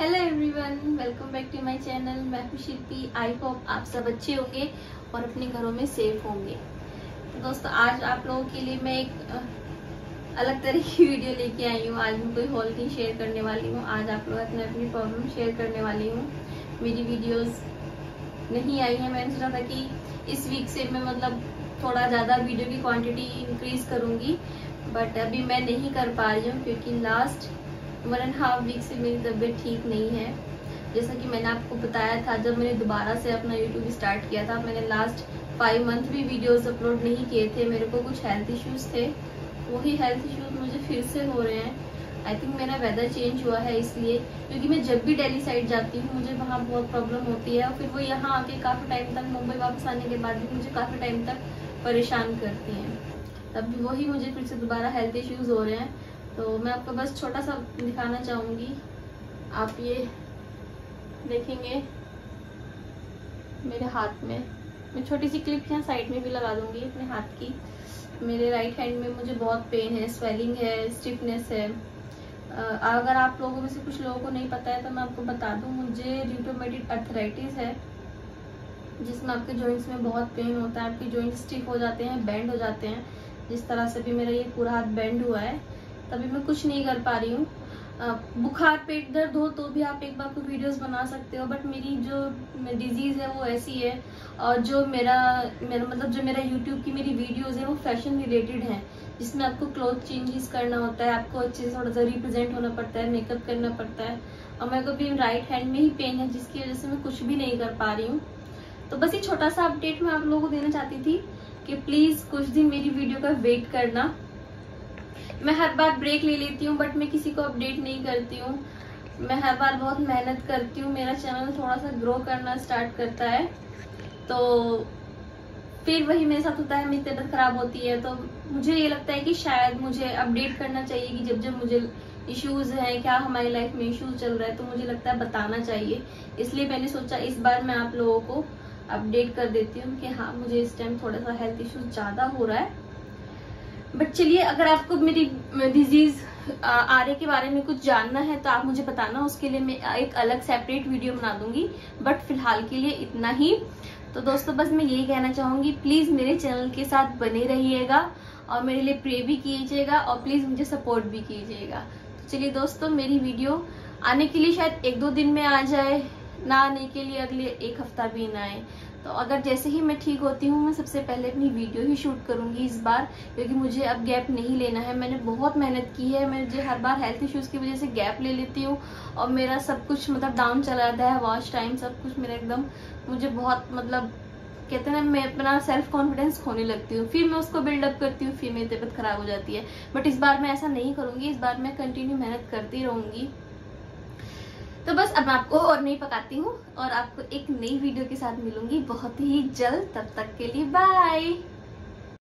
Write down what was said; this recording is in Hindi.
Hello everyone welcome back to my channel मैं हूँ शिल्पी. आई होप आप सब अच्छे होंगे और अपने घरों में सेफ़ होंगे। तो दोस्तों, आज आप लोगों के लिए मैं एक अलग तरह की वीडियो लेके आई हूँ। आज मैं कोई हॉल नहीं शेयर करने वाली हूँ। आज आप लोग अपने अपनी प्रॉब्लम शेयर करने वाली हूँ। मेरी वीडियोस नहीं आई है। मैंने सोचा था कि इस वीक से मैं मतलब थोड़ा ज़्यादा वीडियो की क्वान्टिटी इंक्रीज करूँगी बट अभी मैं नहीं कर पा रही हूँ, क्योंकि last one and half week से मेरी तबीयत ठीक नहीं है। जैसा कि मैंने आपको बताया था, जब मैंने दोबारा से अपना यूट्यूब स्टार्ट किया था, मैंने लास्ट फाइव मंथ भी वीडियोस अपलोड नहीं किए थे। मेरे को कुछ हेल्थ इश्यूज़ थे। वही हेल्थ इश्यूज़ मुझे फिर से हो रहे हैं। आई थिंक मेरा वेदर चेंज हुआ है इसलिए। क्योंकि मैं जब भी दिल्ली साइड जाती हूँ, मुझे वहाँ बहुत प्रॉब्लम होती है और फिर वो यहाँ आके काफ़ी टाइम तक मुंबई वापस आने के बाद भी मुझे काफ़ी टाइम तक परेशान करती हैं। तब भी वही मुझे फिर से दोबारा हेल्थ इश्यूज़ हो रहे हैं। तो मैं आपको बस छोटा सा दिखाना चाहूँगी। आप ये देखेंगे मेरे हाथ में। मैं छोटी सी क्लिप यहाँ साइड में भी लगा दूँगी अपने हाथ की। मेरे राइट हैंड में मुझे बहुत पेन है स्वेलिंग है स्टिफनेस है। अगर आप लोगों में से कुछ लोगों को नहीं पता है तो मैं आपको बता दूँ, मुझे र्यूटोमेटिक अर्थराइटिस है, जिसमें आपके जॉइंट्स में बहुत पेन होता है, आपके जॉइंट्स स्टिफ हो जाते हैं बैंड हो जाते हैं। जिस तरह से भी मेरा ये पूरा हाथ बैंड हुआ है तभी मैं कुछ नहीं कर पा रही हूँ। बुखार, पेट दर्द हो तो भी आप एक बार को वीडियोस बना सकते हो, बट मेरी जो डिज़ीज़ है वो ऐसी है, और जो मेरा मेरा मतलब जो मेरा यूट्यूब की मेरी वीडियोस है वो फ़ैशन रिलेटेड है, जिसमें आपको क्लोथ चेंजेस करना होता है, आपको अच्छे से थोड़ा सा रिप्रेजेंट होना पड़ता है मेकअप करना पड़ता है, और मेरे को भी राइट हैंड में ही पेन है, जिसकी वजह से मैं कुछ भी नहीं कर पा रही हूँ। तो बस ये छोटा सा अपडेट मैं आप लोगों को देना चाहती थी कि प्लीज़ कुछ दिन मेरी वीडियो का वेट करना। मैं हर बार ब्रेक ले लेती हूँ बट मैं किसी को अपडेट नहीं करती हूँ। मैं हर बार बहुत मेहनत करती हूँ, मेरा चैनल थोड़ा सा ग्रो करना स्टार्ट करता है। तो फिर वही मेरे साथ होता है, मेरी तबीयत खराब होती है तो मुझे ये लगता है कि शायद मुझे अपडेट करना चाहिए कि जब जब मुझे इश्यूज़ हैं, क्या हमारी लाइफ में इश्यूज़ चल रहा है तो मुझे लगता है बताना चाहिए। इसलिए मैंने सोचा इस बार मैं आप लोगों को अपडेट कर देती हूँ कि हाँ मुझे इस टाइम थोड़ा सा हेल्थ इश्यूज़ ज़्यादा हो रहा है। बट चलिए, अगर आपको मेरी डिज़ीज़ आरे के बारे में कुछ जानना है तो आप मुझे बताना, उसके लिए मैं एक अलग सेपरेट वीडियो बना दूँगी। बट फ़िलहाल के लिए इतना ही। तो दोस्तों, बस मैं यही कहना चाहूँगी प्लीज़ मेरे चैनल के साथ बने रहिएगा और मेरे लिए प्रे भी कीजिएगा और प्लीज़ मुझे सपोर्ट भी कीजिएगा। तो चलिए दोस्तों, मेरी वीडियो आने के लिए शायद एक दो दिन में आ जाए, ना आने के लिए अगले एक हफ़्ता भी ना आए। तो अगर जैसे ही मैं ठीक होती हूँ, मैं सबसे पहले अपनी वीडियो ही शूट करूँगी इस बार, क्योंकि मुझे अब गैप नहीं लेना है। मैंने बहुत मेहनत की है मैं मुझे हर बार हेल्थ इश्यूज़ की वजह से गैप ले लेती हूँ और मेरा सब कुछ मतलब डाउन चला जाता है वॉच टाइम सब कुछ मेरा एकदम मुझे बहुत मतलब कहते हैं मैं अपना सेल्फ कॉन्फिडेंस खोने लगती हूँ। फिर मैं उसको बिल्डअप करती हूँ, फिर मेरी तबियत खराब हो जाती है। बट इस बार मैं ऐसा नहीं करूँगी, इस बार मैं कंटिन्यू मेहनत करती रहूँगी। तो बस अब आपको और नहीं पकाती हूँ और आपको एक नई वीडियो के साथ मिलूँगी बहुत ही जल्द, तब तक के लिए बाय